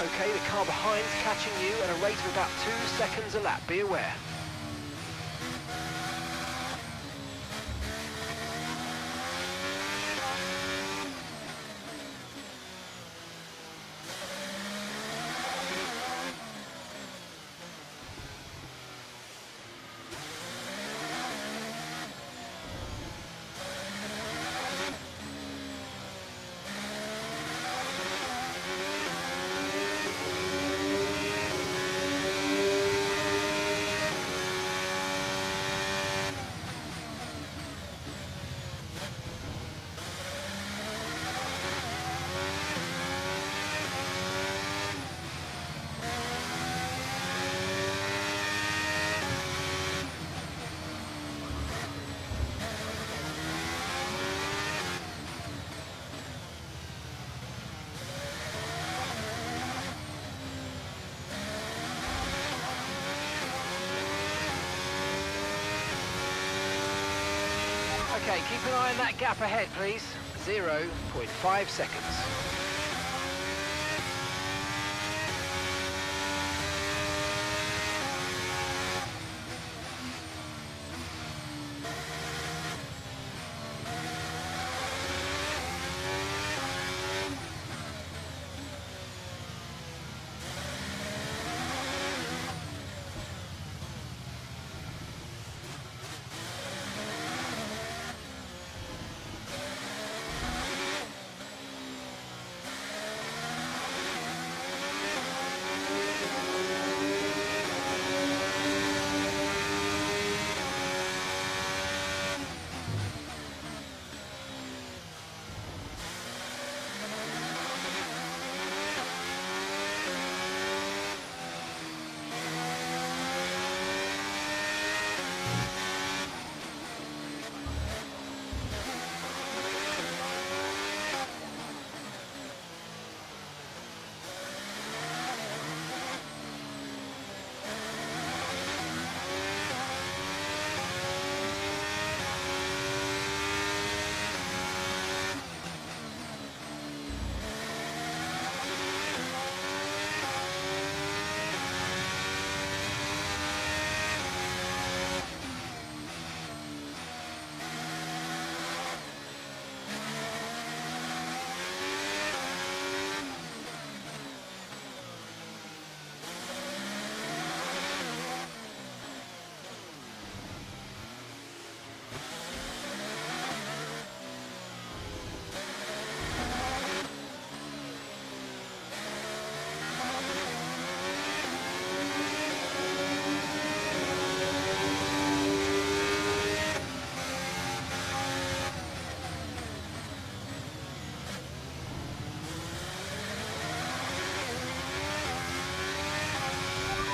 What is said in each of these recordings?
Okay, the car behind's catching you at a rate of about two seconds a lap. Be aware. Okay, keep an eye on that gap ahead, please. 0.5 seconds.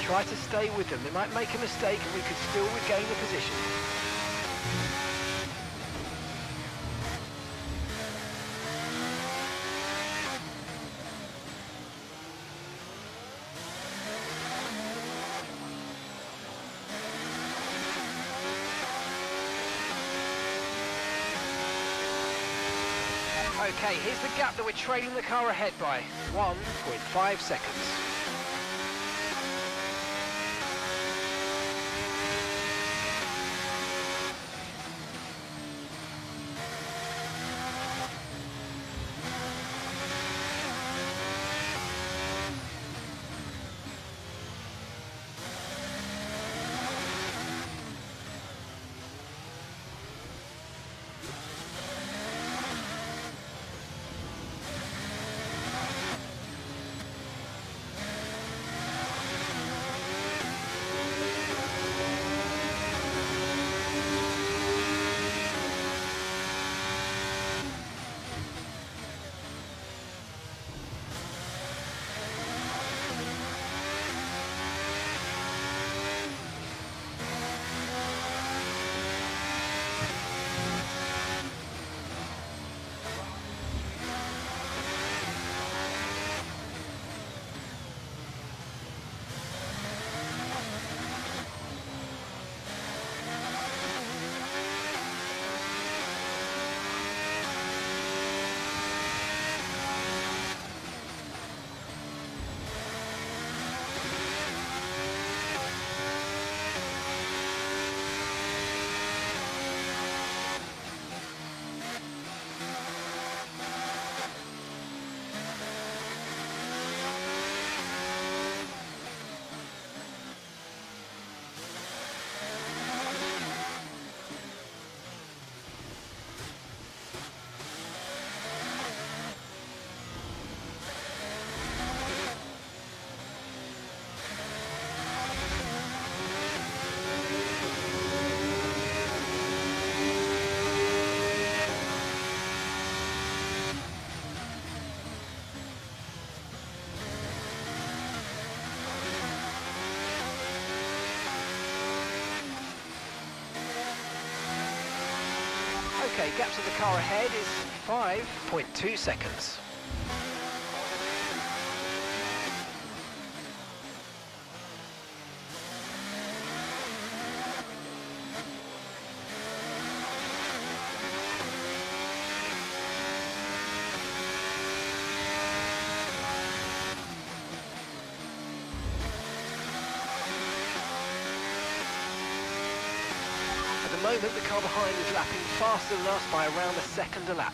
Try to stay with them. They might make a mistake and we could still regain the position. Okay, here's the gap that we're trailing the car ahead by. 1.5 seconds. Okay, gap to the car ahead is 5.2 seconds. moment, the car behind is lapping faster than us by around a second a lap.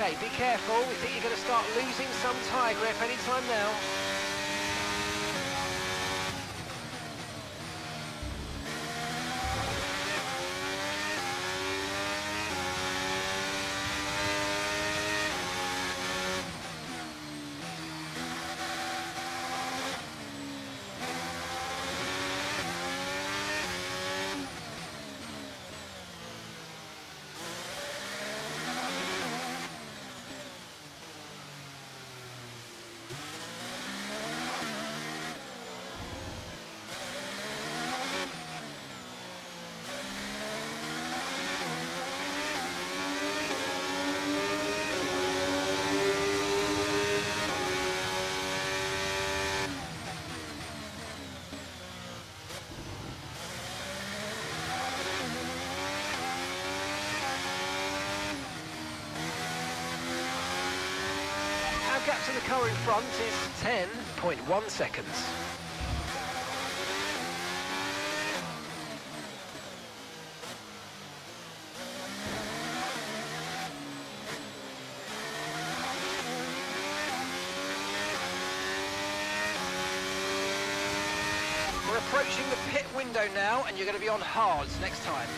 Okay, be careful. We think you're going to start losing some tyre grip anytime now. The car in front is 10.1 seconds. We're approaching the pit window now and you're going to be on hards next time.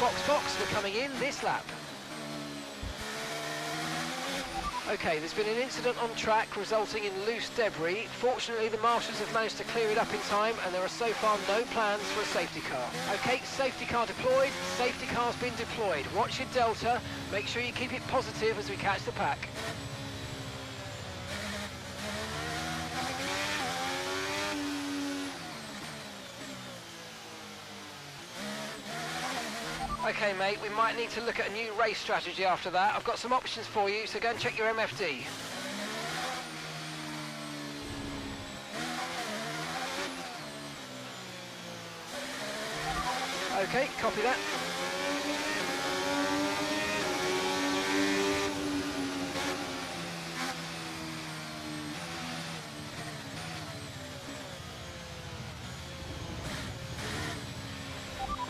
Box, box, we're coming in this lap. Okay, there's been an incident on track resulting in loose debris. Fortunately, the marshals have managed to clear it up in time and there are so far no plans for a safety car. Okay, safety car deployed, safety car's been deployed. Watch your delta, make sure you keep it positive as we catch the pack. Okay, mate, we might need to look at a new race strategy after that. I've got some options for you, so go and check your MFD. Okay, copy that.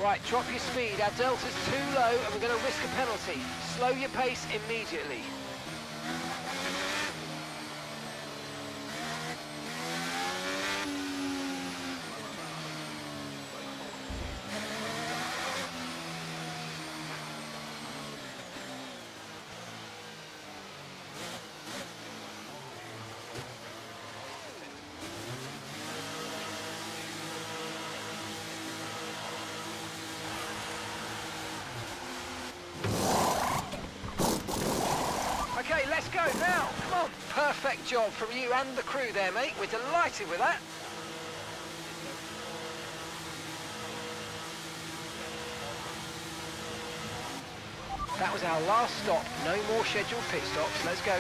Right, drop your speed. Our delta's too low and we're going to risk a penalty. Slow your pace immediately. Okay, let's go now. Come on. Perfect job from you and the crew there, mate. We're delighted with that. That was our last stop. No more scheduled pit stops. Let's go.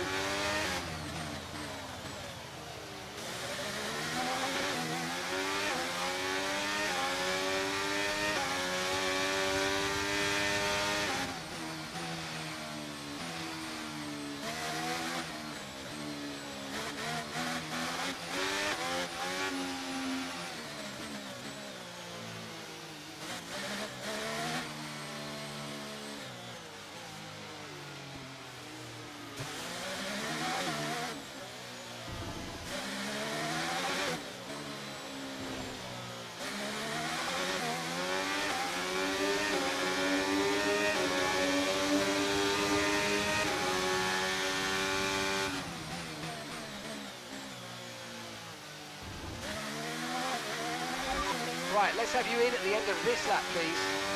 Right, let's have you in at the end of this lap, please.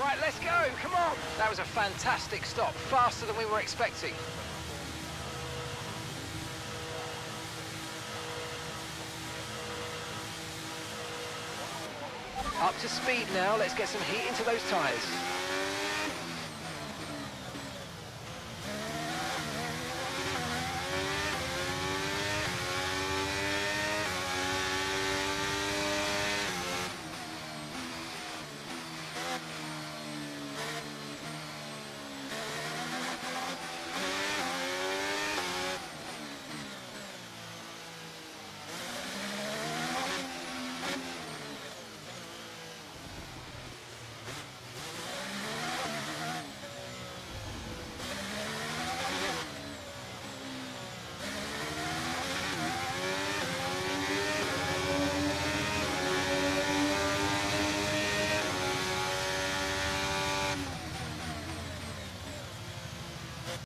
Right, let's go, come on. That was a fantastic stop, faster than we were expecting. Up to speed now, let's get some heat into those tyres.